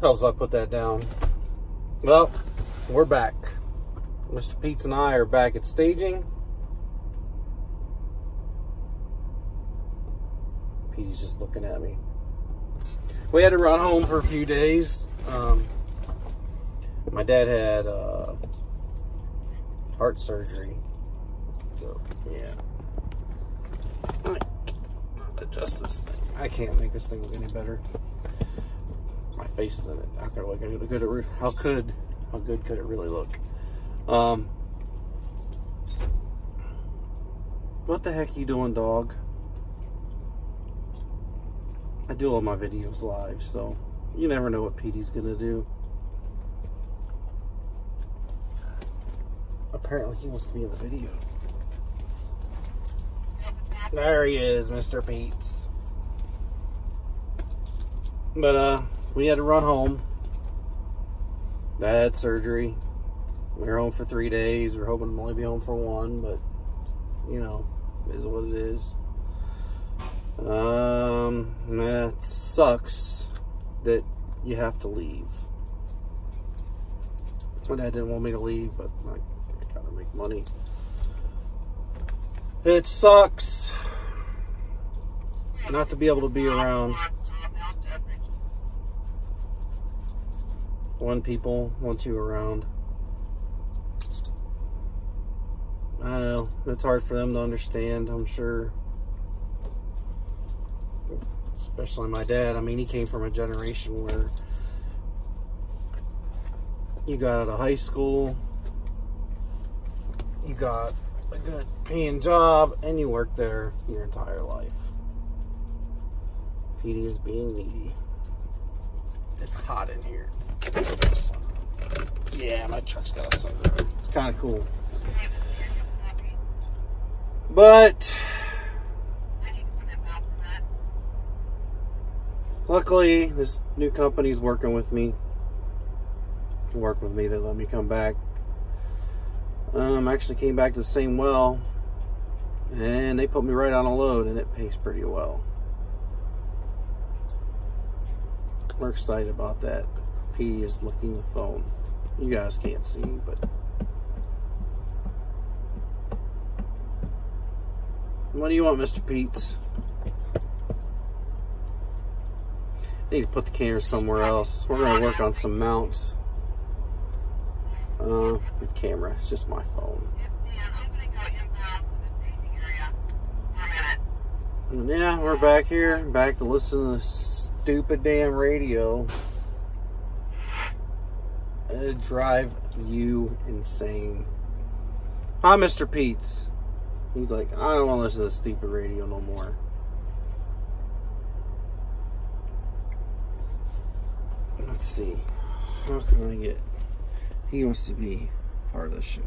Helps I put that down. Well, we're back. Mr. Pete's and I are back at staging. Pete's just looking at me. We had to run home for a few days. Um, my dad had uh, heart surgery. So, yeah. Adjust this thing. I can't make this thing look any better. My face is in it. How could look? Could, how could, how good could it really look? Um, what the heck are you doing, dog? I do all my videos live, so you never know what Petey's gonna do. Apparently he wants to be in the video. There he is, Mr. Pete's. But, uh, we had to run home. Dad had surgery. We were home for three days. We are hoping to only be home for one, but, you know, is what it is. Um, that sucks that you have to leave. My dad didn't want me to leave, but I, I gotta make money. It sucks not to be able to be around one people want you around. I know, it's hard for them to understand, I'm sure. Especially my dad. I mean, he came from a generation where you got out of high school, you got a good paying job, and you worked there your entire life. PD is being needy. It's hot in here. Yeah, my truck's got a sunroof. It's kind of cool. But luckily, this new company's working with me. Work with me. They let me come back. Um, actually came back to the same well, and they put me right on a load, and it pays pretty well. We're excited about that. P is looking the phone. You guys can't see, but what do you want, Mr. Pete's? Need to put the camera somewhere else. We're gonna work on some mounts. Uh, camera. It's just my phone. Yeah, we're back here, back to listen to this stupid damn radio. It'd drive you insane. Hi, Mr. Pete's. He's like, I don't want to listen to this stupid radio no more. Let's see. How can I get... He wants to be part of the show.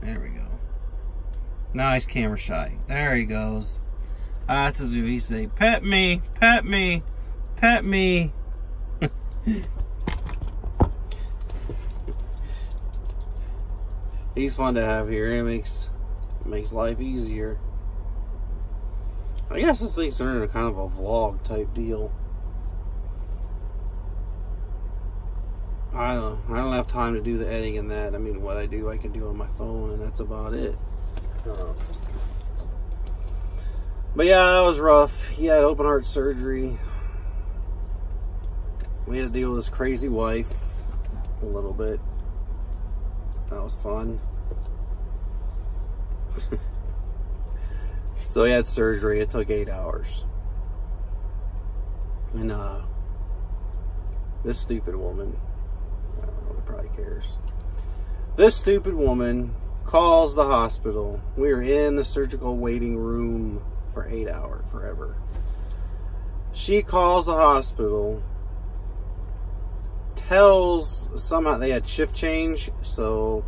There we go. Nice camera shy. There he goes. Ah, that's as he say, pet me, pet me, pet me. He's fun to have here. It makes makes life easier. I guess this thing's turning into kind of a vlog type deal. I don't I don't have time to do the editing and that. I mean, what I do, I can do on my phone, and that's about it. Uh, but yeah, that was rough. He had open heart surgery. We had to deal with his crazy wife a little bit. That was fun. so he had surgery. It took eight hours. And uh, this stupid woman, I don't know, probably cares. This stupid woman calls the hospital. We are in the surgical waiting room for eight hours, forever. She calls the hospital, tells somehow they had shift change, so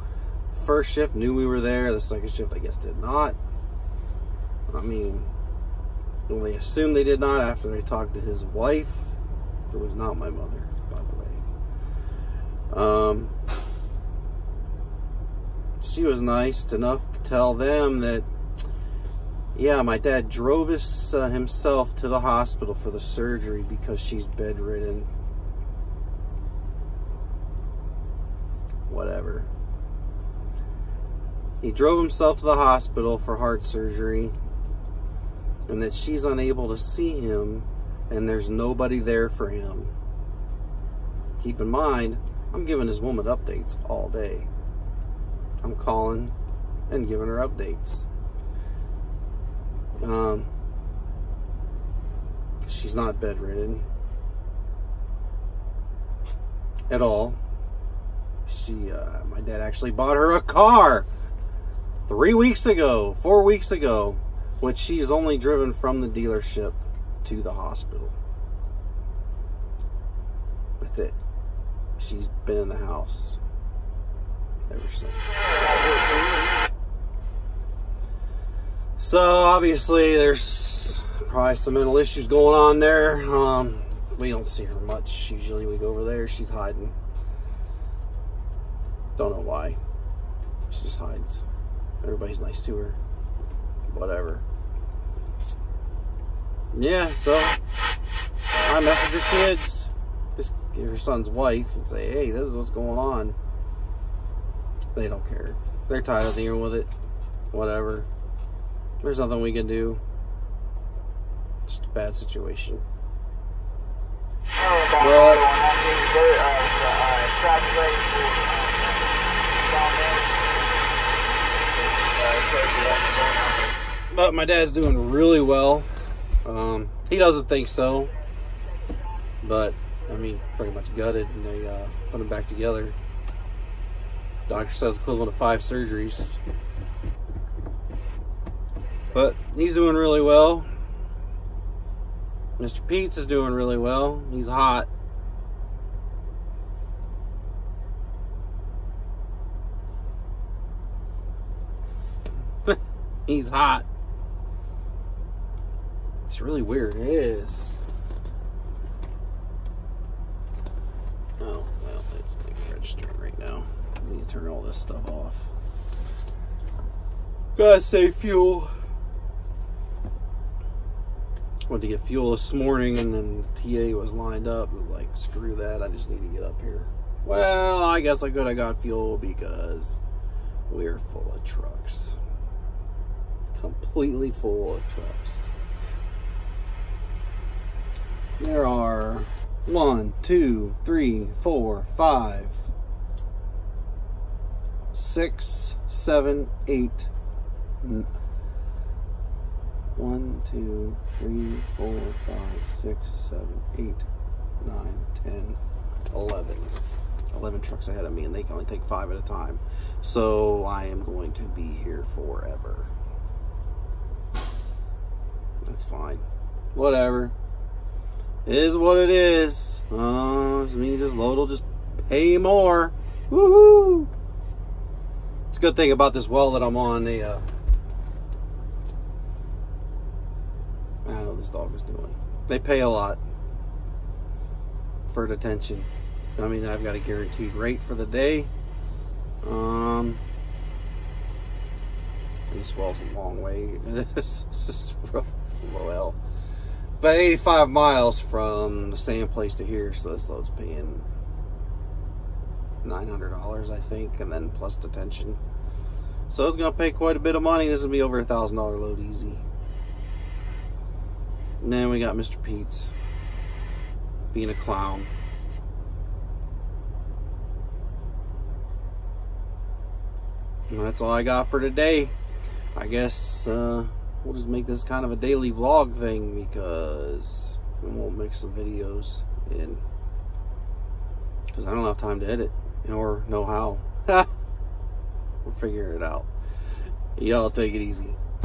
first shift knew we were there, the second shift I guess did not. I mean, well, they assumed they did not after they talked to his wife, who was not my mother, by the way. Um, she was nice enough to tell them that yeah, my dad drove his, uh, himself to the hospital for the surgery because she's bedridden. Whatever. He drove himself to the hospital for heart surgery, and that she's unable to see him, and there's nobody there for him. Keep in mind, I'm giving this woman updates all day. I'm calling and giving her updates. Um, she's not bedridden at all. She, uh, my dad actually bought her a car three weeks ago, four weeks ago, which she's only driven from the dealership to the hospital. That's it. She's been in the house ever since. So obviously there's probably some mental issues going on there. Um, we don't see her much. Usually we go over there, she's hiding. Don't know why. She just hides. Everybody's nice to her. Whatever. Yeah, so I message her kids. Just her son's wife and say, hey, this is what's going on. They don't care. They're tired of dealing with it. Whatever. There's nothing we can do. It's just a bad situation. But, but my dad's doing really well. Um, he doesn't think so. But, I mean, pretty much gutted and they uh, put him back together. Doctor says equivalent of five surgeries. But he's doing really well. Mr. Pete's is doing really well. He's hot. He's hot. It's really weird. It is. Oh, well, it's registering right now. I need to turn all this stuff off. Gotta save fuel. Went to get fuel this morning and then TA was lined up. Was like, screw that, I just need to get up here. Well, I guess I could have got fuel because we're full of trucks. Completely full of trucks. There are one, two, three, four, five, six, seven, eight, one, two, three, four, five, six, seven, eight, nine, ten, eleven. 11 trucks ahead of me and they can only take five at a time. So I am going to be here forever. That's fine. Whatever. It is what it is. Uh, this means this load will just pay more. Woohoo! It's a good thing about this well that I'm on. The uh, I don't know what this dog is doing. They pay a lot for detention. I mean, I've got a guaranteed rate for the day. Um, and this well's a long way. this, is rough, low L. About 85 miles from the same place to here, so this load's paying $900, I think, and then plus detention. So it's going to pay quite a bit of money. This will be over a $1,000 load easy. And then we got Mr. Pete's being a clown. And that's all I got for today. I guess uh, we'll just make this kind of a daily vlog thing because we won't make some videos in because I don't have time to edit or know how. we'll figure it out. Y'all take it easy.